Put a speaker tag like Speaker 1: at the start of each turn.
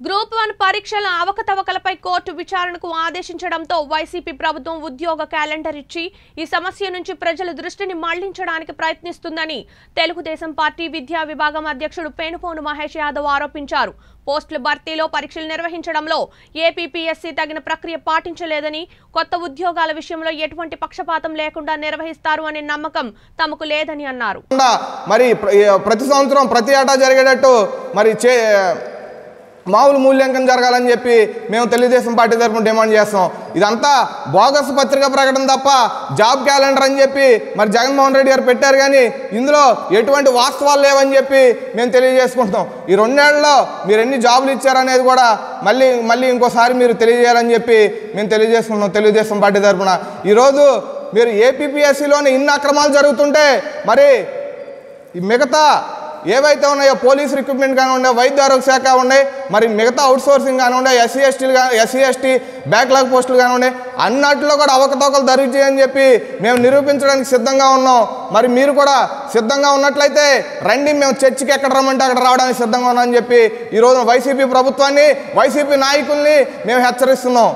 Speaker 1: Group one పరీక్షల అవకతవకలపై court విచారణకు ఆదేశించడంతో YCP ప్రభుత్వం ఉద్యోగ క్యాలెండర్ ఇచ్చి ఈ సమస్య నుంచి ప్రజల దృష్టిని మళ్ళించడానికి ప్రయత్నిస్తుందని తెలుగుదేశం పార్టీ విద్యా విభాగం అధ్యక్షుడు పేనుపోను మహేష్ యాదవ్ ఆరోపించారు. పోస్టుల భర్తీలో పరీక్షలు నిర్వహించడంలో ఏపీపీఎస్సీ తగిన ప్రక్రియ పాటించలేదని కొత్త ఉద్యోగాల విషయంలో ఎటువంటి పక్షపాతం లేకుండా నిర్వహిస్తారు అనే నమ్మకం తమకు లేదని అన్నారు.
Speaker 2: మరి ప్రతి సంవత్సరం ప్రతి ఏటా జరిగేటట్టు మరి చే మామూలు మూల్యాంకనం జరగాలని చెప్పి మేము తెలుగుదేశం పార్టీ తరఫున డిమాండ్ చేస్తాం. ఇదంతా బోగస్ పత్రిక ప్రకటన తప్ప జాబ్ క్యాలెండర్ అని చెప్పి మరి జగన్మోహన్ రెడ్డి గారు పెట్టారు కానీ ఇందులో ఎటువంటి వాస్తవాలు లేవని చెప్పి మేము తెలియజేసుకుంటున్నాం. ఈ రెండేళ్ళలో మీరు ఎన్ని జాబులు ఇచ్చారనేది కూడా మళ్ళీ మళ్ళీ ఇంకోసారి మీరు తెలియజేయాలని చెప్పి మేము తెలియజేసుకుంటున్నాం తెలుగుదేశం పార్టీ తరఫున. ఈరోజు మీరు ఏపీపీఎస్సీలోని ఇన్ని అక్రమాలు జరుగుతుంటే మరి ఈ మిగతా ఏవైతే ఉన్నాయో పోలీస్ రిక్రూట్మెంట్ కానివ్వండి వైద్య ఆరోగ్య శాఖ ఉండే మరి మిగతా అవుట్ సోర్సింగ్ కానివ్వండి ఎస్సీ ఎస్టీలు ఎస్సీ ఎస్టీ బ్యాక్లాగ్ పోస్టులు కానివ్వండి అన్నట్లో కూడా అవకతవకలు జరుగుతాయని చెప్పి మేము నిరూపించడానికి సిద్ధంగా ఉన్నాం. మరి మీరు కూడా సిద్ధంగా ఉన్నట్లయితే రండి మేము చర్చికి ఎక్కడ రమ్మంటే అక్కడ రావడానికి సిద్ధంగా ఉన్నామని చెప్పి ఈరోజు వైసీపీ ప్రభుత్వాన్ని వైసీపీ నాయకుల్ని మేము హెచ్చరిస్తున్నాం.